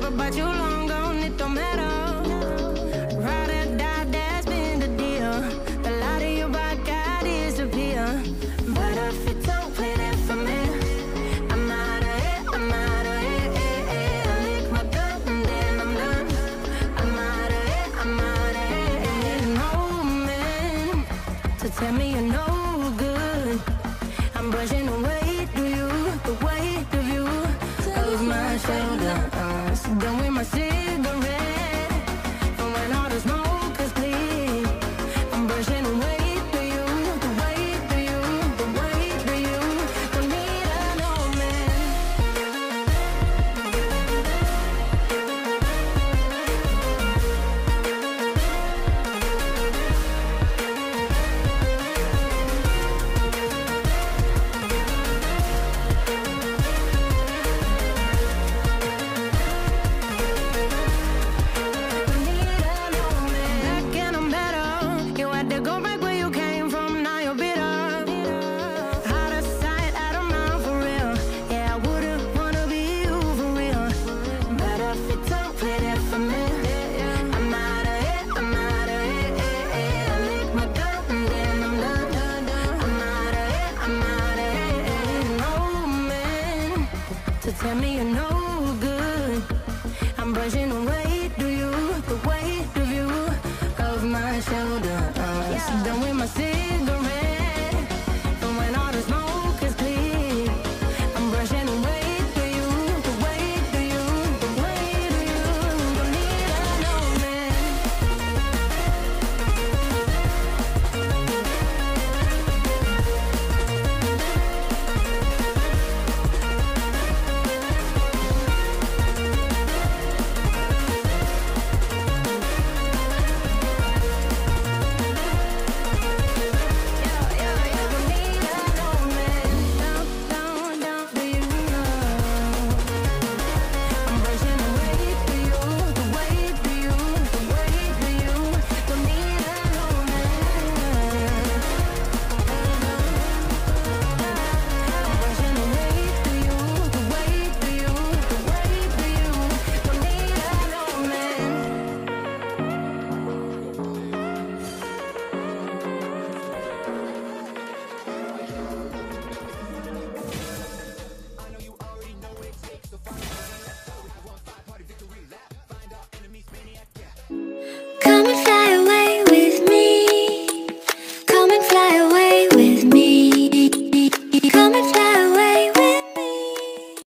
never you long gone, it don't matter. Or that's been the deal. The is. But if you don't play I'm out of I'm out of I lick my and then I'm. I'm out of I'm out of no man to tell me you know. Yeah, you're no good. I'm brushing away, do you? The weight of you, of my shoulders. Yeah. Done with my cigarette.